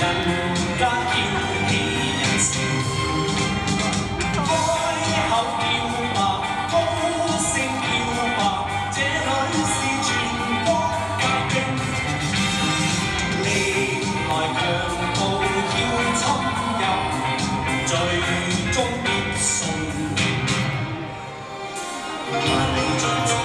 人家叫你笑，开口叫吧，高声叫吧，这里是全光界兵，另来强盗要侵入，最终必送万里尽。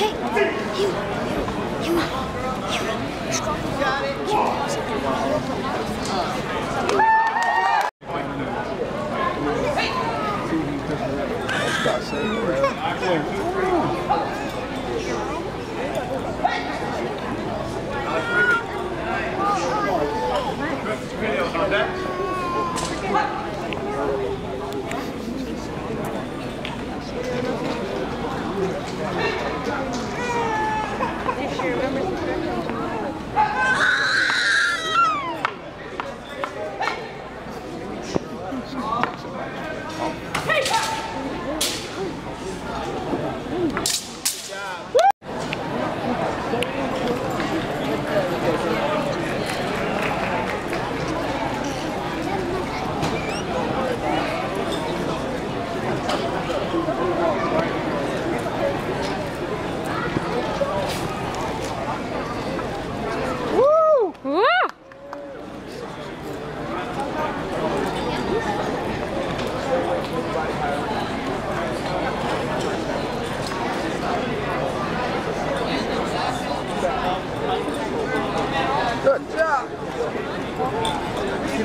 Hey, you, you, you, you. Got it.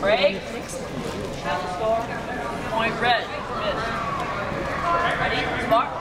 Break. Point red. Miss. Ready? Smart.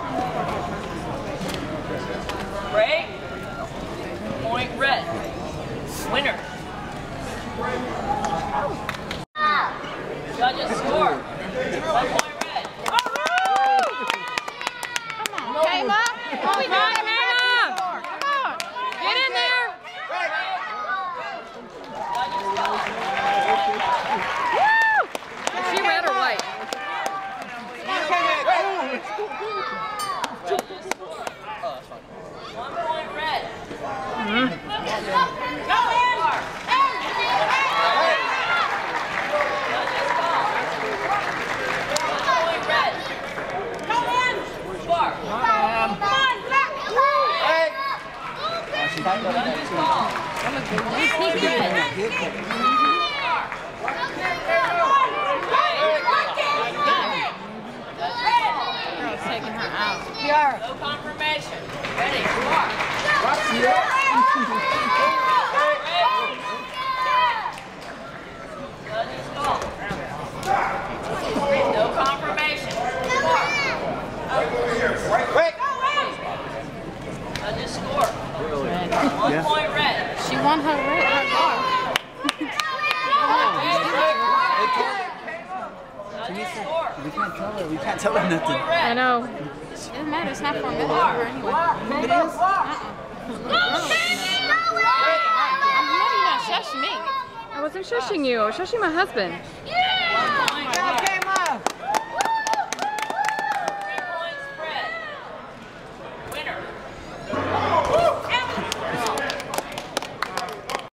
기다려. One yeah. point red. She won her red. Her bar. We can't tell her. We can't tell her nothing. I know. It doesn't matter. It's not for a minute or anyway. It is. Uh-uh. I'm not shushing me. I wasn't shushing you. I was shushing my husband. Yeah.